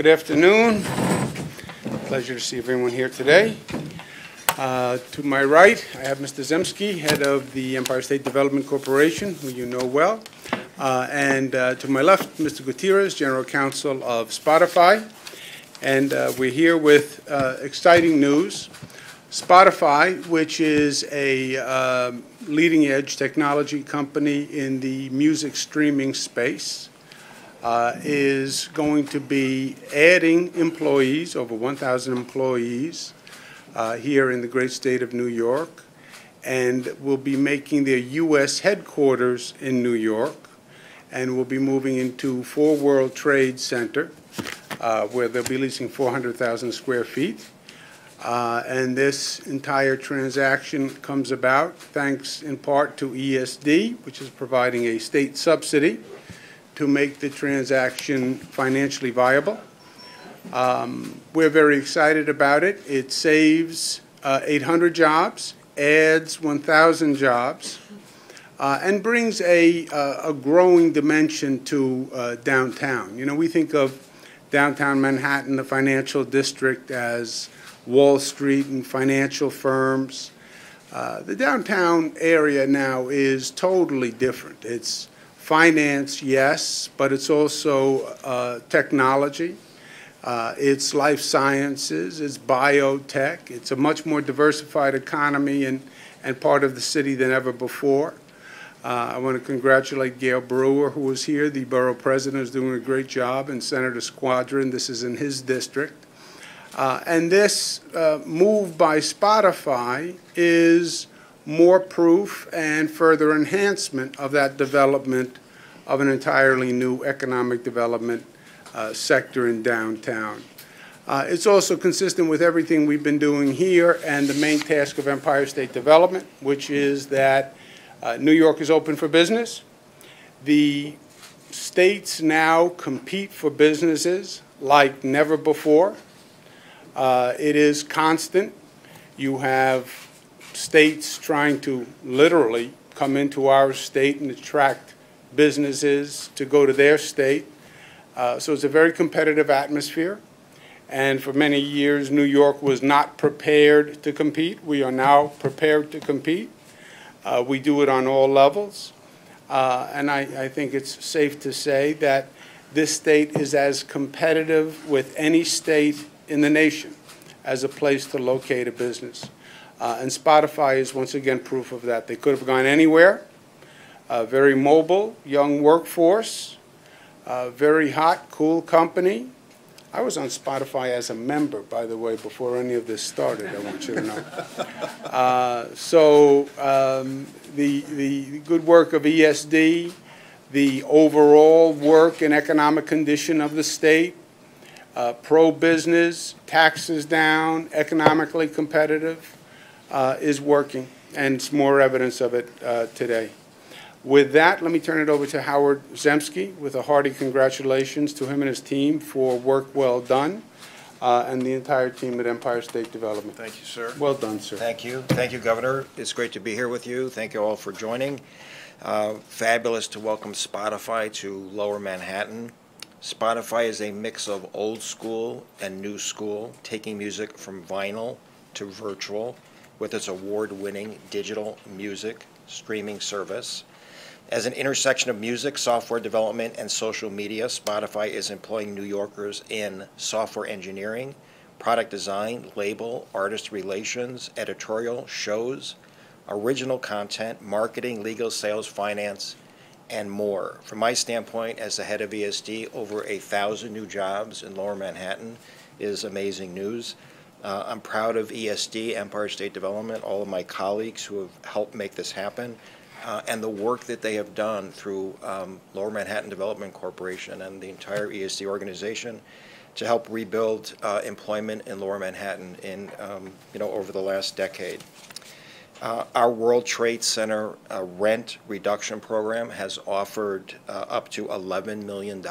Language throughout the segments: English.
Good afternoon. Pleasure to see everyone here today. Uh, To my right, I have Mr. Zemsky, head of the Empire State Development Corporation, who you know well. Uh, And uh, to my left, Mr. Gutierrez, general counsel of Spotify. And uh, we're here with uh, exciting news. Spotify, which is a um, leading-edge technology company in the music streaming space, uh, is going to be adding employees, over 1,000 employees, uh, here in the great state of New York, and will be making their U.S. headquarters in New York, and will be moving into Four World Trade Center, uh, where they'll be leasing 400,000 square feet. Uh, And this entire transaction comes about thanks in part to ESD, which is providing a state subsidy to make the transaction financially viable. Um, We're very excited about it. It saves uh, 800 jobs, adds 1,000 jobs, uh, and brings a, uh, a growing dimension to uh, downtown. You know, we think of downtown Manhattan, the financial district, as Wall Street and financial firms. Uh, The downtown area now is totally different. It's finance, yes, but it's also uh, technology. Uh, It's life sciences, it's biotech. It's a much more diversified economy and, and part of the city than ever before. Uh, I want to congratulate Gale Brewer, who was here. The borough president is doing a great job, and Senator Squadron, this is in his district. Uh, And this uh, move by Spotify is more proof and further enhancement of that development of an entirely new economic development uh, sector in downtown. Uh, It's also consistent with everything we've been doing here and the main task of Empire State Development, which is that uh, New York is open for business. The states now compete for businesses like never before. Uh, It is constant. You have states trying to literally come into our state and attract businesses to go to their state. Uh, So it's a very competitive atmosphere. And for many years, New York was not prepared to compete. We are now prepared to compete. Uh, We do it on all levels. Uh, And I, I think it's safe to say that this state is as competitive with any state in the nation as a place to locate a business. Uh, And Spotify is once again proof of that. They could have gone anywhere. A very mobile, young workforce, a very hot, cool company. I was on Spotify as a member, by the way, before any of this started, I want you to know. Uh, So um, the, the good work of ESD, the overall work and economic condition of the state, uh, pro-business, taxes down, economically competitive, uh, is working, and it's more evidence of it uh, today. With that, let me turn it over to Howard Zemsky with a hearty congratulations to him and his team for work well done, uh, and the entire team at Empire State Development. Thank you, sir. Well done, sir. Thank you. Thank you, Governor. It's great to be here with you. Thank you all for joining. Uh, Fabulous to welcome Spotify to Lower Manhattan. Spotify is a mix of old school and new school, taking music from vinyl to virtual with its award-winning digital music streaming service. As an intersection of music, software development, and social media, Spotify is employing New Yorkers in software engineering, product design, label, artist relations, editorial, shows, original content, marketing, legal, sales, finance, and more. From my standpoint, as the head of ESD, over a thousand new jobs in Lower Manhattan is amazing news. Uh, I'm proud of ESD, Empire State Development, all of my colleagues who have helped make this happen, uh, and the work that they have done through um, Lower Manhattan Development Corporation and the entire ESD organization to help rebuild uh, employment in Lower Manhattan in, um, you know, over the last decade. Uh, Our World Trade Center uh, rent reduction program has offered uh, up to $11 million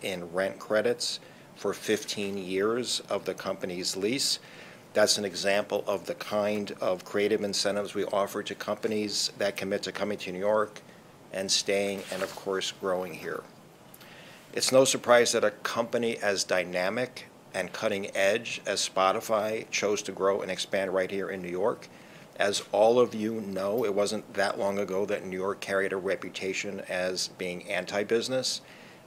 in rent credits for 15 years of the company's lease. That's an example of the kind of creative incentives we offer to companies that commit to coming to New York and staying and, of course, growing here. It's no surprise that a company as dynamic and cutting edge as Spotify chose to grow and expand right here in New York. As all of you know, it wasn't that long ago that New York carried a reputation as being anti business.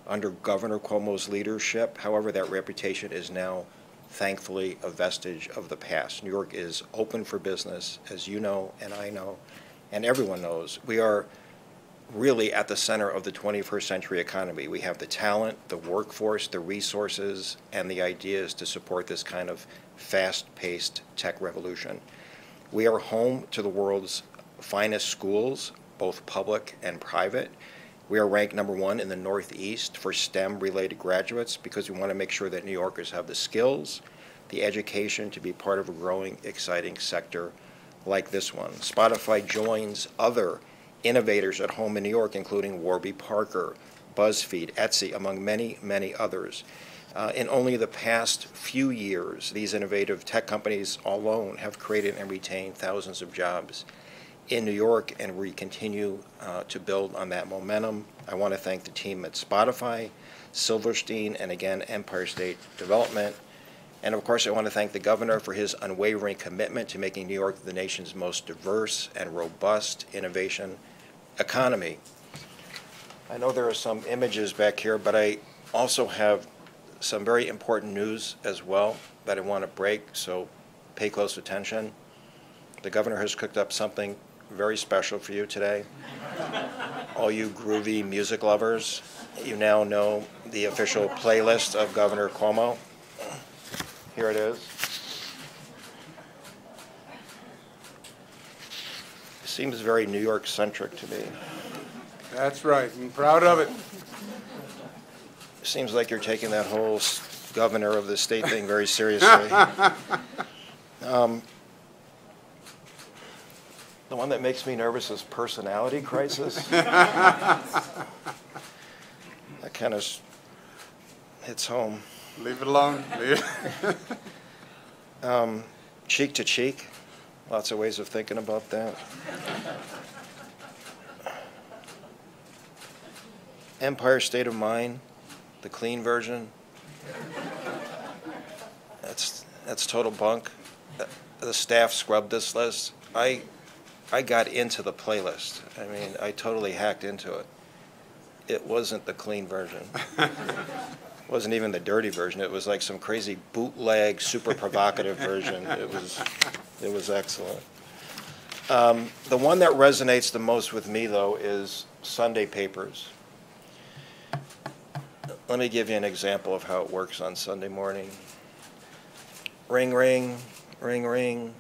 Under Governor Cuomo's leadership, however, that reputation is now thankfully a vestige of the past. New York is open for business, as you know and I know, and everyone knows. We are really at the center of the 21st century economy. We have the talent, the workforce, the resources, and the ideas to support this kind of fast paced tech revolution. We are home to the world's finest schools, both public and private. We are ranked number one in the Northeast for STEM related graduates because we want to make sure that New Yorkers have the skills, the education to be part of a growing, exciting sector like this one. Spotify joins other innovators at home in New York, including Warby Parker, BuzzFeed, Etsy, among many, many others. Uh, in only the past few years, these innovative tech companies alone have created and retained thousands of jobs in New York, and we continue uh, to build on that momentum. I want to thank the team at Spotify, Silverstein, and again, Empire State Development. And of course, I want to thank the governor for his unwavering commitment to making New York the nation's most diverse and robust innovation economy. I know there are some images back here, but I also have some very important news as well that I want to break, so pay close attention. The governor has cooked up something very special for you today. All you groovy music lovers, you now know the official playlist of Governor Cuomo. Here it is. Seems very New York centric to me. That's right, I'm proud of it. Seems like you're taking that whole governor of the state thing very seriously. Um, The one that makes me nervous is personality crisis. That kind of hits home. Leave it alone. Um, Cheek to cheek, lots of ways of thinking about that. Empire State of Mind, the clean version. That's, that's total bunk. The- The staff scrubbed this list. I, I got into the playlist. I mean, I totally hacked into it. It wasn't the clean version. it Wasn't even the dirty version. It was like some crazy bootleg, super provocative version. It was, it was excellent. Um, the one that resonates the most with me, though, is Sunday Papers. Let me give you an example of how it works on Sunday morning. Ring, ring, ring, ring.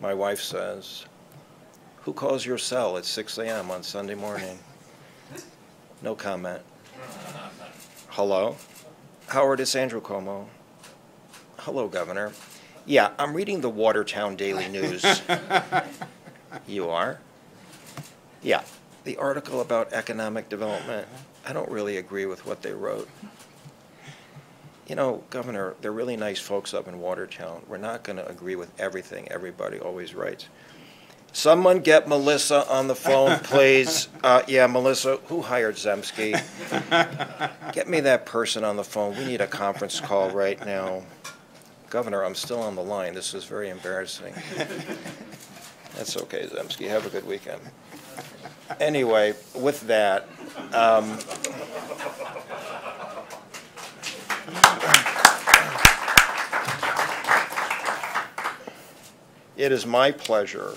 My wife says, Who calls your cell at 6 a.m. on Sunday morning? No comment. Hello? Howard, it's Andrew Cuomo. Hello, Governor. Yeah, I'm reading the Watertown Daily News. You are? Yeah, the article about economic development. I don't really agree with what they wrote. You know, Governor, they're really nice folks up in Watertown. We're not going to agree with everything everybody always writes. Someone get Melissa on the phone, please. Uh, yeah, Melissa, who hired Zemsky? Get me that person on the phone. We need a conference call right now. Governor, I'm still on the line. This is very embarrassing. That's okay, Zemsky. Have a good weekend. Anyway, with that, um, it is my pleasure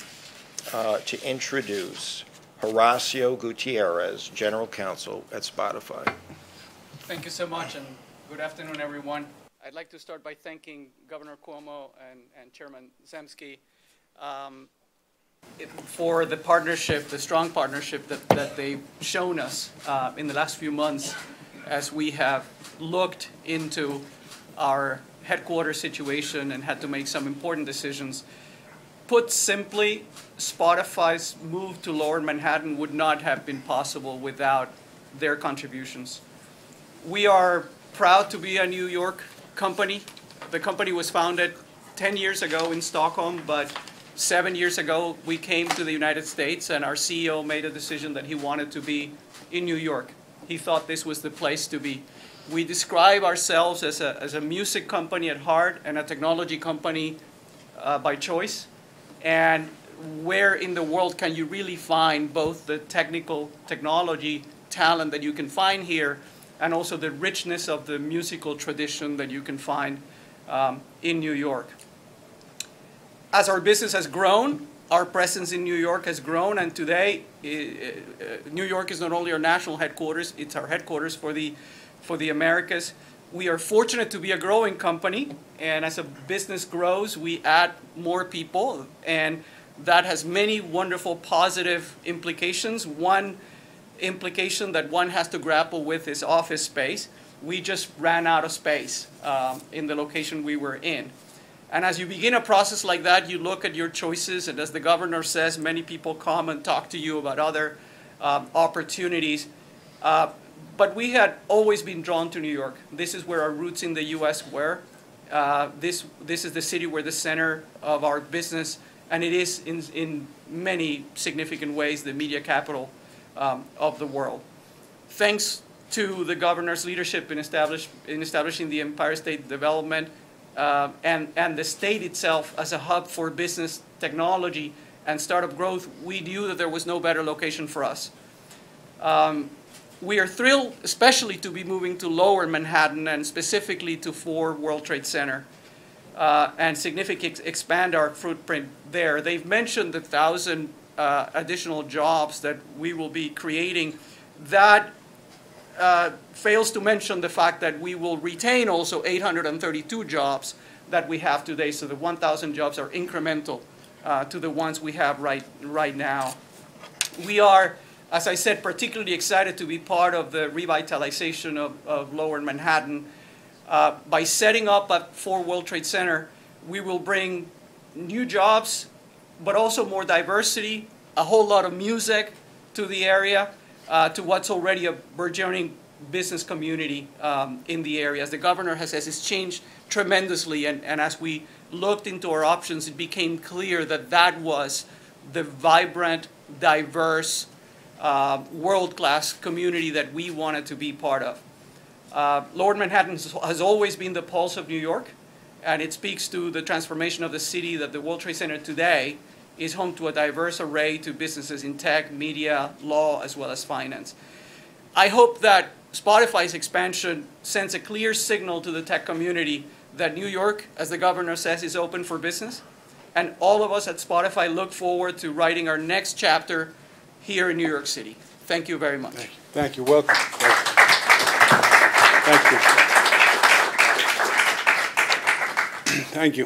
uh, to introduce Horacio Gutierrez, General Counsel at Spotify. Thank you so much, and good afternoon, everyone. I'd like to start by thanking Governor Cuomo and, and Chairman Zemsky um, for the partnership, the strong partnership that, that they've shown us uh, in the last few months as we have looked into our headquarters situation and had to make some important decisions. Put simply, Spotify's move to Lower Manhattan would not have been possible without their contributions. We are proud to be a New York company. The company was founded 10 years ago in Stockholm, but seven years ago, we came to the United States, and our CEO made a decision that he wanted to be in New York. he thought this was the place to be. We describe ourselves as a, as a music company at heart and a technology company uh, by choice. And where in the world can you really find both the technical technology talent that you can find here and also the richness of the musical tradition that you can find um, in New York? As our business has grown, our presence in New York has grown, and today, uh, New York is not only our national headquarters, it's our headquarters for the, for the Americas. We are fortunate to be a growing company, and as a business grows, we add more people, and that has many wonderful positive implications. One implication that one has to grapple with is office space. We just ran out of space um, in the location we were in. And as you begin a process like that, you look at your choices, and as the governor says, many people come and talk to you about other um, opportunities. Uh, but we had always been drawn to New York. This is where our roots in the U.S. were. Uh, this, this is the city where the center of our business, and it is in, in many significant ways the media capital um, of the world. Thanks to the governor's leadership in, establish, in establishing the Empire State Development uh, and, and the state itself as a hub for business technology and startup growth, we knew that there was no better location for us. Um, we are thrilled, especially to be moving to lower Manhattan and specifically to 4 World Trade Center uh, and significantly expand our footprint there. They've mentioned the thousand uh, additional jobs that we will be creating. That uh, fails to mention the fact that we will retain also 832 jobs that we have today. So the 1,000 jobs are incremental uh, to the ones we have right, right now. We are, as I said, particularly excited to be part of the revitalization of, of Lower Manhattan. Uh, by setting up at 4 World Trade Center, we will bring new jobs, but also more diversity, a whole lot of music to the area, uh, to what's already a burgeoning business community um, in the area. As the governor has said, it's changed tremendously, and, and as we looked into our options, it became clear that that was the vibrant, diverse, uh, world-class community that we wanted to be part of. Uh, Lower Manhattan has- always been the pulse of New York, and it speaks to the transformation of the city that the World Trade Center today is home to a diverse array to businesses in tech, media, law, as well as finance. I hope that Spotify's expansion sends a clear signal to the tech community that New York, as the governor says, is open for business. And all of us at Spotify look forward to writing our next chapter here in New York City. Thank you very much. Thank you, welcome. Thank you. Thank you.